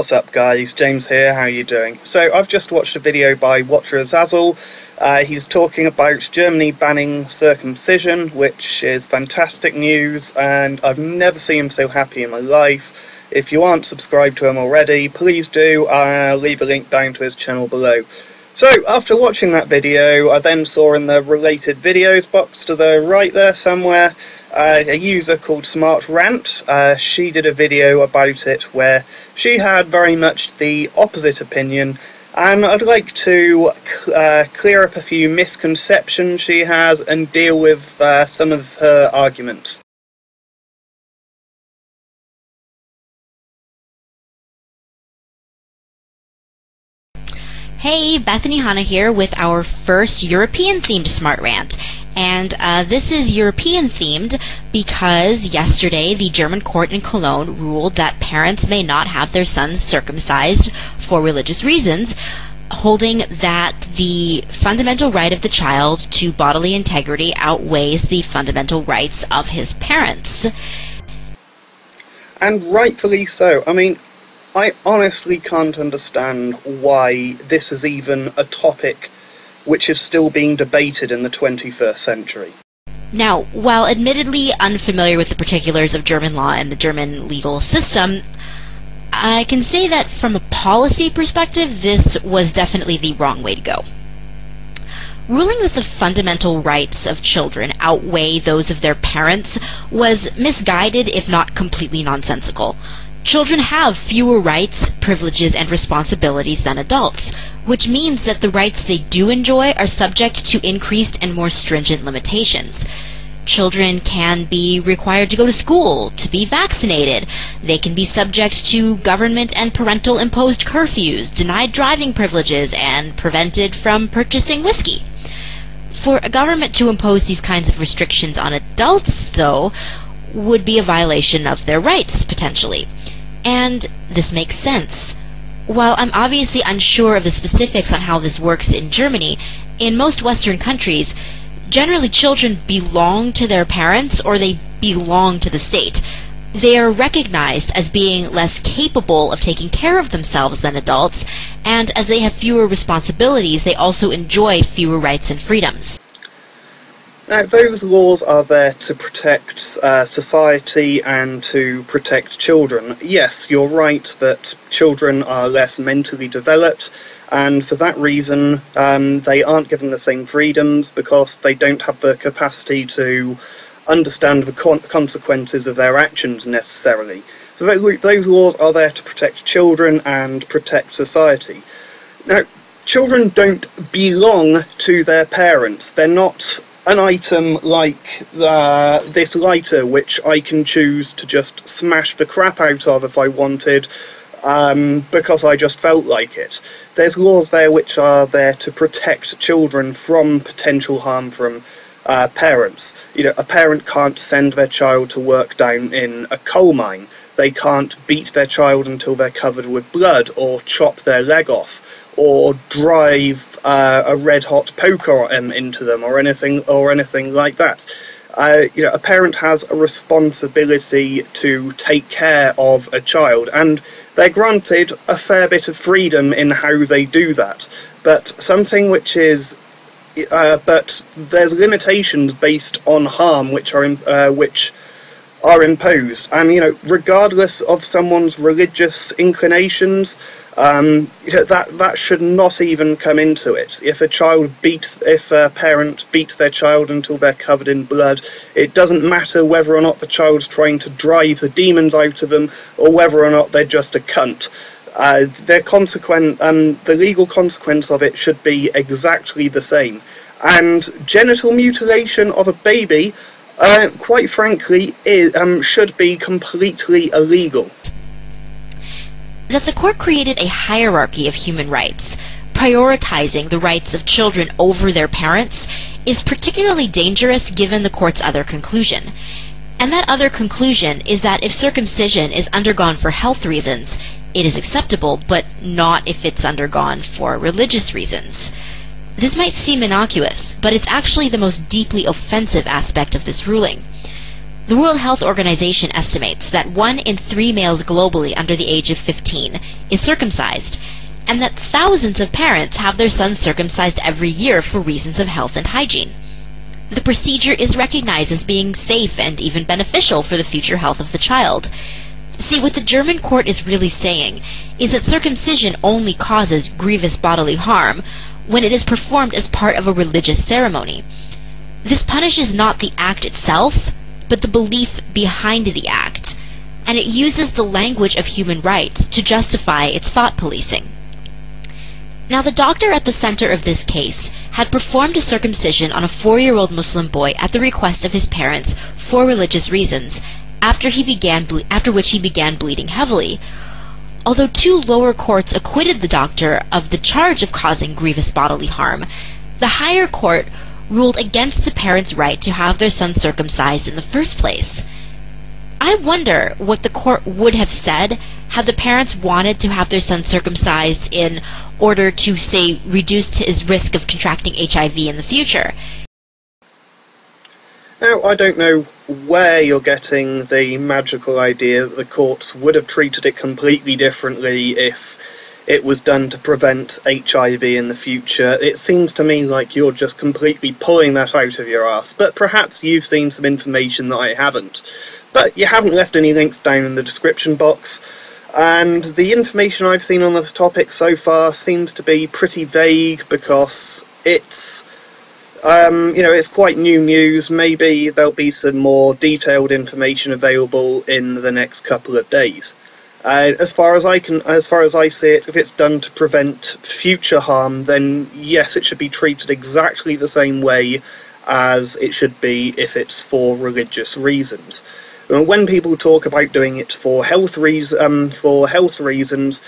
What's up guys, James here, how are you doing? So I've just watched a video by Watcher Azazel. Uh, he's talking about Germany banning circumcision, which is fantastic news, and I've never seen him so happy in my life. If you aren't subscribed to him already, please do, I'll leave a link down to his channel below. So, after watching that video, I then saw in the related videos box to the right there somewhere uh, a user called Smart Rant. Uh, she did a video about it where she had very much the opposite opinion, and I'd like to uh, clear up a few misconceptions she has and deal with uh, some of her arguments. Hey, Bethany Hanna here with our first European themed Smart Rant. And uh, this is European themed because yesterday the German court in Cologne ruled that parents may not have their sons circumcised for religious reasons, holding that the fundamental right of the child to bodily integrity outweighs the fundamental rights of his parents. And rightfully so. I mean, I honestly can't understand why this is even a topic which is still being debated in the 21st century. Now, while admittedly unfamiliar with the particulars of German law and the German legal system, I can say that from a policy perspective, this was definitely the wrong way to go. Ruling that the fundamental rights of children outweigh those of their parents was misguided, if not completely nonsensical. Children have fewer rights, privileges, and responsibilities than adults, which means that the rights they do enjoy are subject to increased and more stringent limitations. Children can be required to go to school, to be vaccinated. They can be subject to government and parental imposed curfews, denied driving privileges, and prevented from purchasing whiskey. For a government to impose these kinds of restrictions on adults, though, would be a violation of their rights, potentially. And this makes sense. While I'm obviously unsure of the specifics on how this works in Germany, in most Western countries, generally children belong to their parents or they belong to the state. They are recognized as being less capable of taking care of themselves than adults, and as they have fewer responsibilities, they also enjoy fewer rights and freedoms. Now, those laws are there to protect uh, society and to protect children. Yes, you're right that children are less mentally developed, and for that reason, um, they aren't given the same freedoms because they don't have the capacity to understand the con consequences of their actions necessarily. So those laws are there to protect children and protect society. Now, children don't belong to their parents. They're not an item like this lighter, which I can choose to just smash the crap out of if I wanted, um, because I just felt like it. There's laws there which are there to protect children from potential harm from uh, parents. You know, a parent can't send their child to work down in a coal mine. They can't beat their child until they're covered with blood, or chop their leg off, or drive uh, a red hot poker into them or anything or anything like that. Uh, you know, a parent has a responsibility to take care of a child, and they're granted a fair bit of freedom in how they do that. But something which is, uh, but there's limitations based on harm which are uh, which are imposed, and you know, regardless of someone's religious inclinations, um, that that should not even come into it. If a child beats, if a parent beats their child until they're covered in blood, it doesn't matter whether or not the child's trying to drive the demons out of them, or whether or not they're just a cunt. Uh, their consequent, um, the legal consequence of it should be exactly the same. And genital mutilation of a baby uh, quite frankly, is, um, should be completely illegal. That the court created a hierarchy of human rights, prioritizing the rights of children over their parents, is particularly dangerous given the court's other conclusion. And that other conclusion is that if circumcision is undergone for health reasons, it is acceptable, but not if it's undergone for religious reasons. This might seem innocuous, but it's actually the most deeply offensive aspect of this ruling. The World Health Organization estimates that one in three males globally under the age of 15 is circumcised, and that thousands of parents have their sons circumcised every year for reasons of health and hygiene. The procedure is recognized as being safe and even beneficial for the future health of the child. See, what the German court is really saying is that circumcision only causes grievous bodily harm when it is performed as part of a religious ceremony. This punishes not the act itself, but the belief behind the act, and it uses the language of human rights to justify its thought policing. Now, the doctor at the center of this case had performed a circumcision on a four-year-old Muslim boy at the request of his parents for religious reasons, after he began after which he began bleeding heavily. Although two lower courts acquitted the doctor of the charge of causing grievous bodily harm, the higher court ruled against the parents' right to have their son circumcised in the first place. I wonder what the court would have said had the parents wanted to have their son circumcised in order to, say, reduce his risk of contracting HIV in the future. Now, I don't know where you're getting the magical idea that the courts would have treated it completely differently if it was done to prevent HIV in the future. It seems to me like you're just completely pulling that out of your ass, but perhaps you've seen some information that I haven't. But you haven't left any links down in the description box, and the information I've seen on this topic so far seems to be pretty vague because it's. Um, you know, it's quite new news. Maybe there'll be some more detailed information available in the next couple of days. Uh, as far as I can, as far as I see it, if it's done to prevent future harm, then yes, it should be treated exactly the same way as it should be if it's for religious reasons. When people talk about doing it for health reasons, um, for health reasons,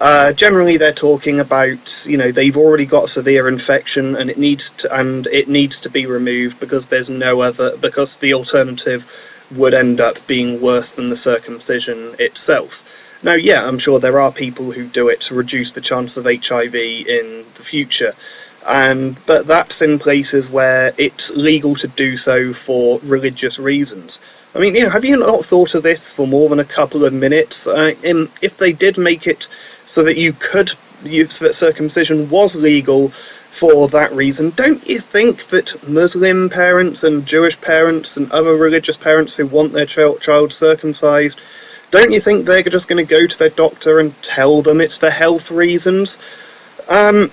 uh, generally they're talking about you know they've already got severe infection and it needs to, and it needs to be removed because there's no other because the alternative would end up being worse than the circumcision itself. Now, yeah, I'm sure there are people who do it to reduce the chance of HIV in the future, and but that's in places where it's legal to do so for religious reasons. I mean, you know, have you not thought of this for more than a couple of minutes? Uh, in, if they did make it so that you could use that circumcision was legal for that reason, don't you think that Muslim parents and Jewish parents and other religious parents who want their child, child circumcised, don't you think they're just going to go to their doctor and tell them it's for health reasons? Um,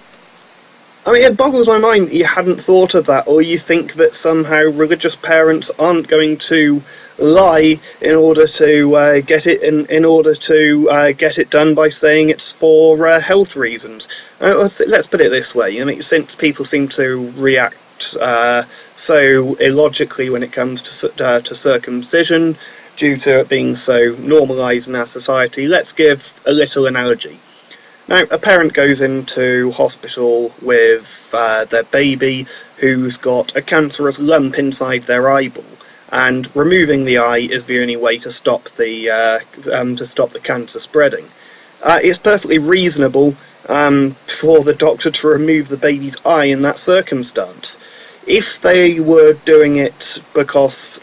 I mean, it boggles my mind you hadn't thought of that, or you think that somehow religious parents aren't going to lie in order to uh, get it in, in order to uh, get it done by saying it's for uh, health reasons. Uh, let's, let's, put it this way: I mean, since people seem to react uh, so illogically when it comes to uh, to circumcision due to it being so normalised in our society, let's give a little analogy. Now, a parent goes into hospital with uh, their baby who's got a cancerous lump inside their eyeball, and removing the eye is the only way to stop the uh, um, to stop the cancer spreading. Uh, it's perfectly reasonable um, for the doctor to remove the baby's eye in that circumstance. If they were doing it because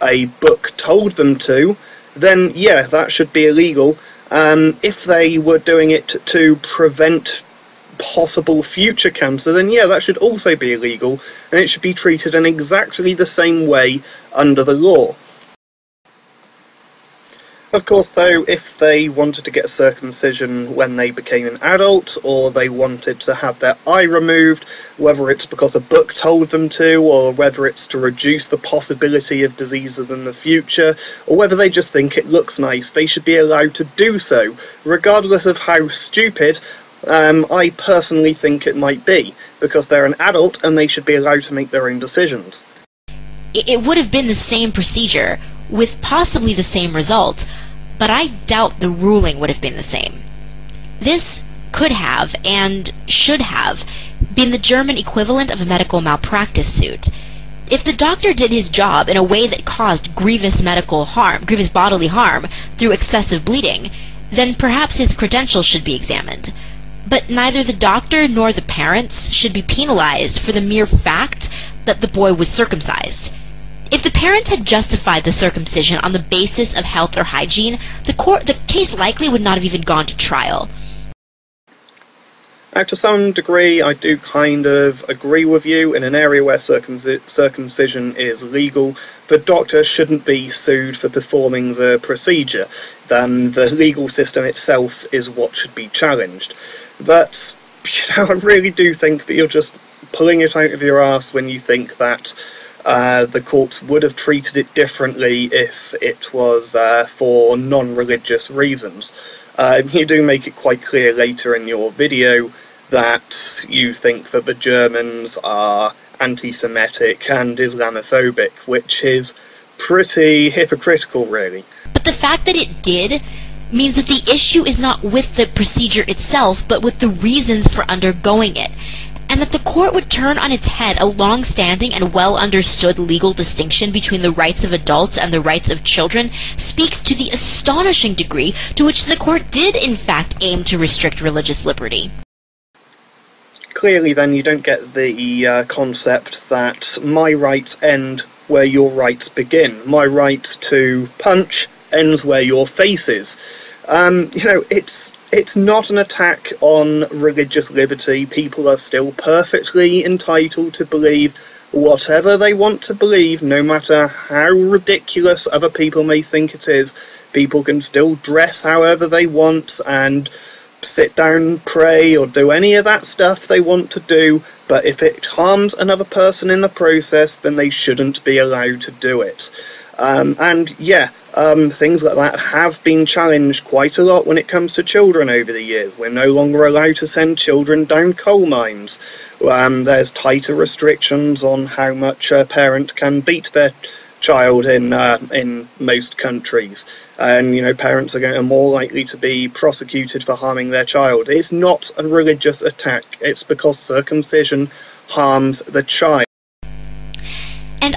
a book told them to, then yeah, that should be illegal um, if they were doing it to prevent possible future cancer, then yeah, that should also be illegal, and it should be treated in exactly the same way under the law. Of course, though, if they wanted to get circumcision when they became an adult, or they wanted to have their eye removed, whether it's because a book told them to, or whether it's to reduce the possibility of diseases in the future, or whether they just think it looks nice, they should be allowed to do so, regardless of how stupid um, I personally think it might be, because they're an adult and they should be allowed to make their own decisions. It would have been the same procedure, with possibly the same result, but I doubt the ruling would have been the same. This could have, and should have, been the German equivalent of a medical malpractice suit. If the doctor did his job in a way that caused grievous medical harm, grievous bodily harm, through excessive bleeding, then perhaps his credentials should be examined. But neither the doctor nor the parents should be penalized for the mere fact that the boy was circumcised. If the parents had justified the circumcision on the basis of health or hygiene, the court the case likely would not have even gone to trial. Now, to some degree, I do kind of agree with you. In an area where circumci- circumcision is legal, the doctor shouldn't be sued for performing the procedure. Then the legal system itself is what should be challenged. But, you know, I really do think that you're just pulling it out of your ass when you think that uh, the courts would have treated it differently if it was uh, for non religious reasons. Uh, you do make it quite clear later in your video that you think that the Germans are anti Semitic and Islamophobic, which is pretty hypocritical, really. But the fact that it did means that the issue is not with the procedure itself, but with the reasons for undergoing it. Court would turn on its head a long standing and well understood legal distinction between the rights of adults and the rights of children speaks to the astonishing degree to which the court did, in fact, aim to restrict religious liberty clearly then you don't get the uh, concept that my rights end where your rights begin. My right to punch ends where your face is. Um, you know, it's it's not an attack on religious liberty. People are still perfectly entitled to believe whatever they want to believe, no matter how ridiculous other people may think it is. People can still dress however they want and sit down, pray, or do any of that stuff they want to do, but if it harms another person in the process, then they shouldn't be allowed to do it. Um, and yeah, um, things like that have been challenged quite a lot when it comes to children over the years. We're no longer allowed to send children down coal mines. Um, there's tighter restrictions on how much a parent can beat their child in uh, in most countries, and you know parents are, going, are more likely to be prosecuted for harming their child. It's not a religious attack; it's because circumcision harms the child.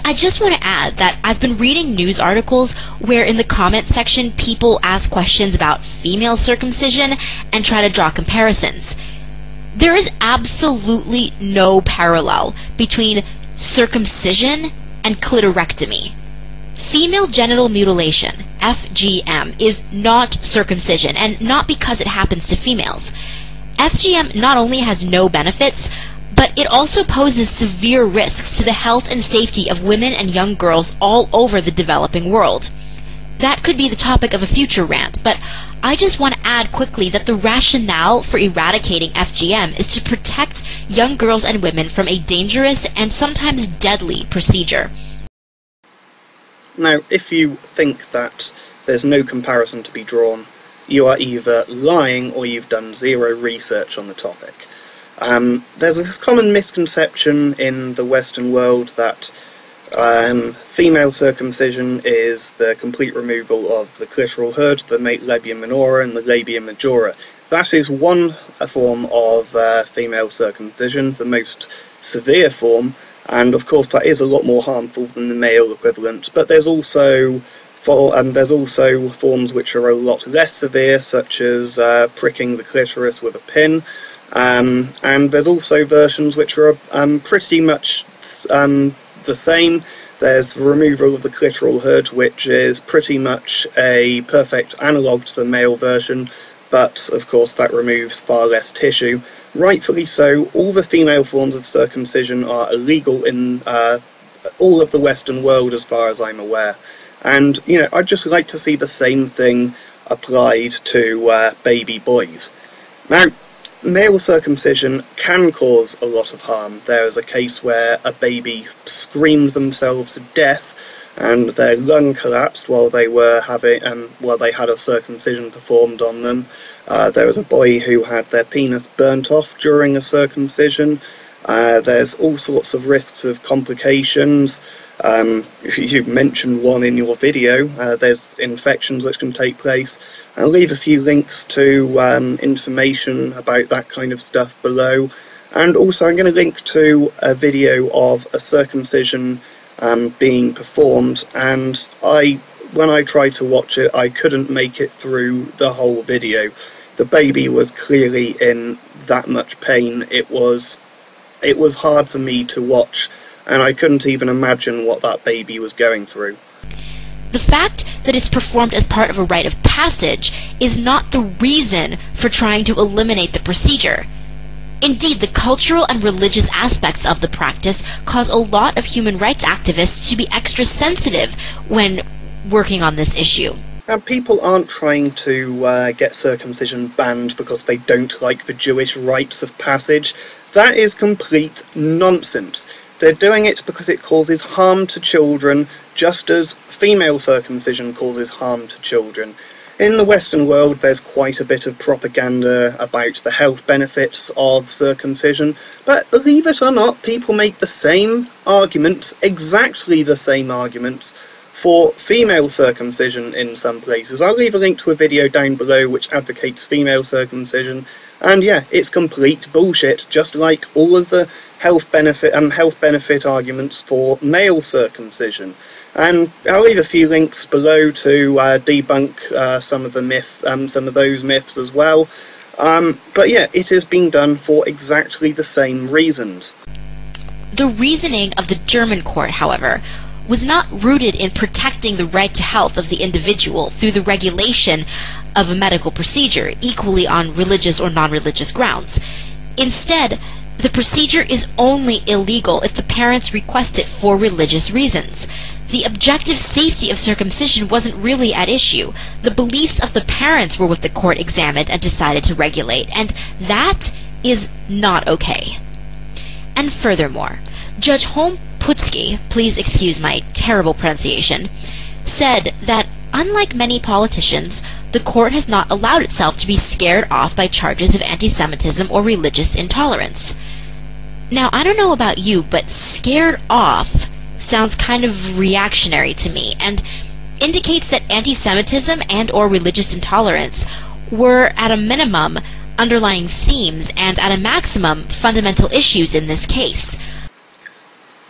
I just want to add that I've been reading news articles where in the comment section people ask questions about female circumcision and try to draw comparisons. There is absolutely no parallel between circumcision and clitorectomy. Female genital mutilation, FGM, is not circumcision, and not because it happens to females. FGM not only has no benefits, but it also poses severe risks to the health and safety of women and young girls all over the developing world. That could be the topic of a future rant, but I just want to add quickly that the rationale for eradicating FGM is to protect young girls and women from a dangerous and sometimes deadly procedure. Now, if you think that there's no comparison to be drawn, you are either lying or you've done zero research on the topic. Um, there's this common misconception in the Western world that um, female circumcision is the complete removal of the clitoral hood, the labia minora, and the labia majora. That is one form of uh, female circumcision, the most severe form, and of course that is a lot more harmful than the male equivalent. But there's also for, um, there's also forms which are a lot less severe, such as uh, pricking the clitoris with a pin, um, and there's also versions which are um, pretty much um, the same. There's the removal of the clitoral hood, which is pretty much a perfect analogue to the male version, but of course that removes far less tissue. Rightfully so, all the female forms of circumcision are illegal in uh, all of the Western world as far as I'm aware. And, you know, I'd just like to see the same thing applied to uh, baby boys. Now, male circumcision can cause a lot of harm. There is a case where a baby screamed themselves to death and their lung collapsed while they were having um, while they had a circumcision performed on them. Uh, there was a boy who had their penis burnt off during a circumcision. Uh, there's all sorts of risks of complications. Um, you mentioned one in your video. Uh, there's infections which can take place. I'll leave a few links to um, information about that kind of stuff below. And also, I'm going to link to a video of a circumcision um, being performed. And I, when I tried to watch it, I couldn't make it through the whole video. The baby was clearly in that much pain. It was, it was hard for me to watch and I couldn't even imagine what that baby was going through. The fact that it's performed as part of a rite of passage is not the reason for trying to eliminate the procedure. Indeed, the cultural and religious aspects of the practice cause a lot of human rights activists to be extra sensitive when working on this issue. And people aren't trying to uh, get circumcision banned because they don't like the Jewish rites of passage. That is complete nonsense. They're doing it because it causes harm to children, just as female circumcision causes harm to children. In the Western world, there's quite a bit of propaganda about the health benefits of circumcision, but believe it or not, people make the same arguments, exactly the same arguments, for female circumcision in some places. I'll leave a link to a video down below which advocates female circumcision, and yeah, it's complete bullshit, just like all of the health benefit and um, health benefit arguments for male circumcision. And I'll leave a few links below to uh, debunk uh, some of the myth, um, some of those myths as well. Um, but yeah, it has been done for exactly the same reasons. The reasoning of the German court, however, was not rooted in protecting the right to health of the individual through the regulation of a medical procedure, equally on religious or non religious grounds. Instead, the procedure is only illegal if the parents request it for religious reasons. The objective safety of circumcision wasn't really at issue. The beliefs of the parents were what the court examined and decided to regulate, and that is not okay. And furthermore, Judge Holm Putzki, please excuse my terrible pronunciation, said that unlike many politicians, the court has not allowed itself to be scared off by charges of anti Semitism or religious intolerance. Now, I don't know about you, but scared off sounds kind of reactionary to me and indicates that anti-Semitism and or religious intolerance were at a minimum underlying themes and at a maximum fundamental issues in this case.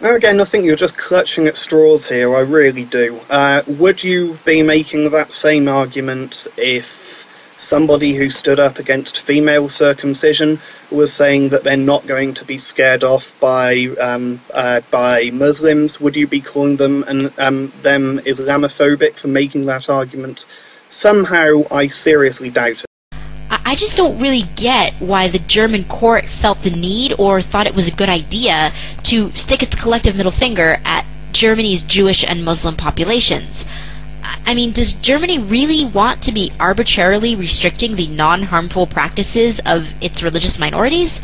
Now again, I think you're just clutching at straws here, I really do. Uh, would you be making that same argument if somebody who stood up against female circumcision was saying that they're not going to be scared off by um, uh, by Muslims. Would you be calling them and um, them Islamophobic for making that argument? Somehow, I seriously doubt it. I just don't really get why the German court felt the need or thought it was a good idea to stick its collective middle finger at Germany's Jewish and Muslim populations. I mean, does Germany really want to be arbitrarily restricting the non harmful practices of its religious minorities?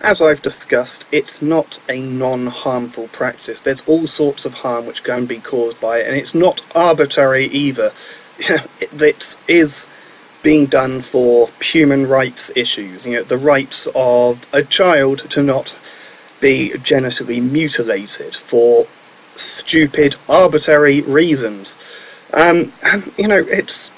As I've discussed, it's not a non harmful practice. There's all sorts of harm which can be caused by it, and it's not arbitrary either. it is being done for human rights issues, you know, the rights of a child to not be genitally mutilated, for stupid, arbitrary reasons. Um, and, you know, it's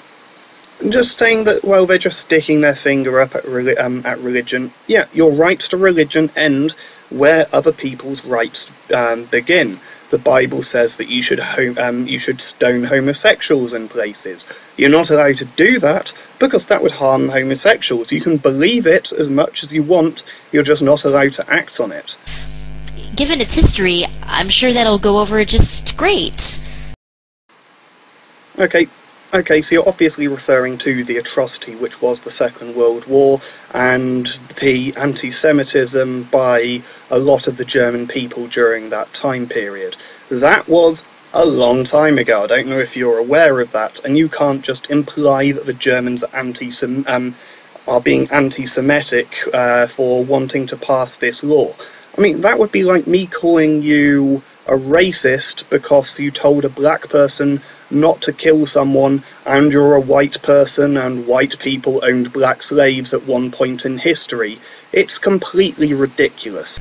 just saying that, well, they're just sticking their finger up at, um, at religion. Yeah, your rights to religion end where other people's rights um, begin. The Bible says that you should um, you should stone homosexuals in places. You're not allowed to do that because that would harm homosexuals. You can believe it as much as you want. You're just not allowed to act on it given its history, I'm sure that'll go over just great. Okay, okay, so you're obviously referring to the atrocity which was the Second World War and the anti Semitism by a lot of the German people during that time period. That was a long time ago. I don't know if you're aware of that, and you can't just imply that the Germans are anti um, are being anti-Semitic uh, for wanting to pass this law. I mean, that would be like me calling you a racist because you told a black person not to kill someone and you're a white person and white people owned black slaves at one point in history. It's completely ridiculous.